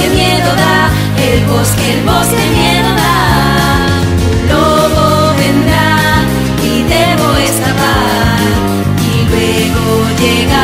bosque miedo da, el bosque, el bosque miedo da. Un lobo vendrá y debo escapar y luego llegar